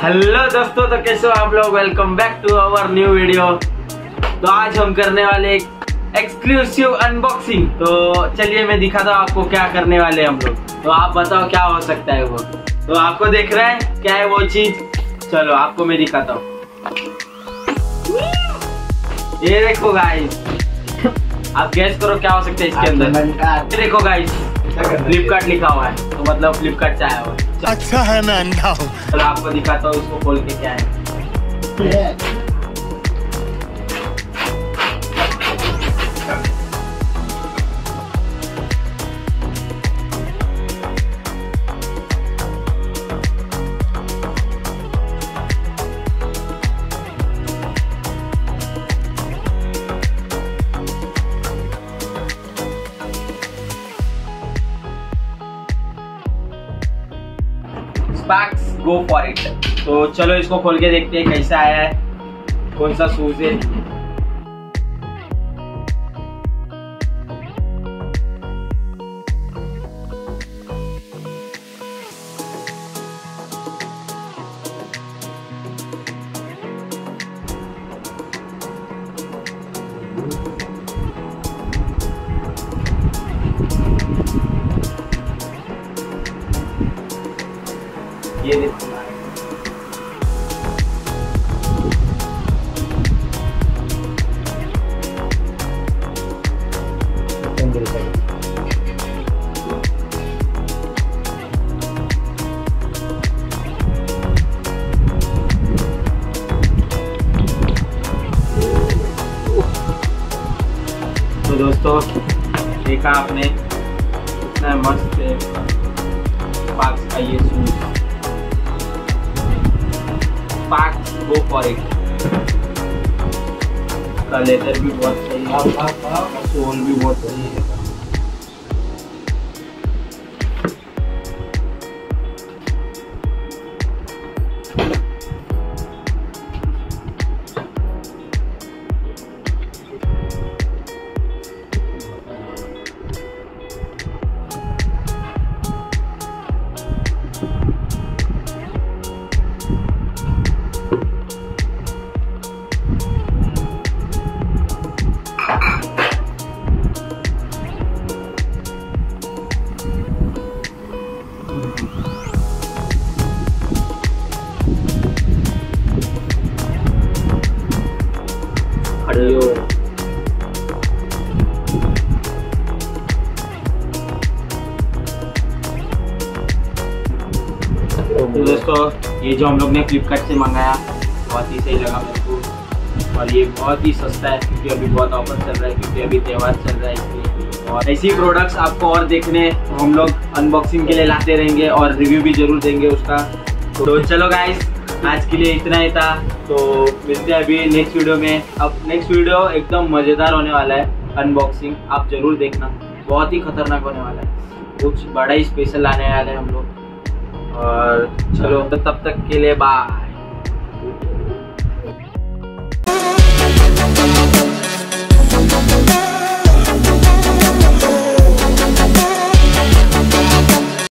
Hello दोस्तों तो कैसे हो आप लोग? Welcome back to our new video तो आज हम करने वाले एक एक्सक्लूसिव अनबॉक्सिंग तो चलिए मैं दिखाता हूँ आपको क्या करने वाले हम लोग। तो आप बताओ क्या हो सकता है वो? तो आपको देख रहे हैं क्या है वो चीज़। चलो आपको मैं दिखाता हूँ। ये देखो गाइस आप गैस करो क्या हो सकता है इसके अंदर। देखो गाइस फ्लिपकार्ट लिखा हुआ है। तो मतलब फ्लिपकार्ट से आया हुआ है। अच्छा है मैं अंधा हूँ। आपको दिखाता हूँ उसको खोल के क्या है। स्पैक्स गो फॉर इट तो चलो इसको खोल के देखते हैं कैसा है, कौन सा शूज़ है। ये देखो तो दोस्तों देखा आपने कितना मस्त है पार्क्स का ये shoes Parx go for it का लेदर भी बहुत सही है। सोल भी बहुत सही है। तो दोस्तों, ये जो हम लोग ने फ्लिपकार्ट से मंगाया, बहुत ही सही लगा मेरे को और ये बहुत ही सस्ता है, क्योंकि अभी बहुत ऑफ़र चल रहा है, क्योंकि अभी त्यौहार चल रहा है इसलिए और ऐसी प्रोडक्ट्स आपको और देखने हम लोग अनबॉक्सिंग के लिए लाते रहेंगे और रिव्यू भी ज़रूर देंगे उसका। तो चलो गाइस आज के लिए इतना ही था। तो मिलते हैं अभी नेक्स्ट वीडियो में। अब नेक्स्ट वीडियो एकदम मज़ेदार होने वाला है अनबॉक्सिंग आप ज़रूर देखना। बहुत ही खतरनाक होने वाला है। कुछ बड़ा ही स्पेशल आने वाले हैं हम लोग। और चलो, तब तक के लिए बाय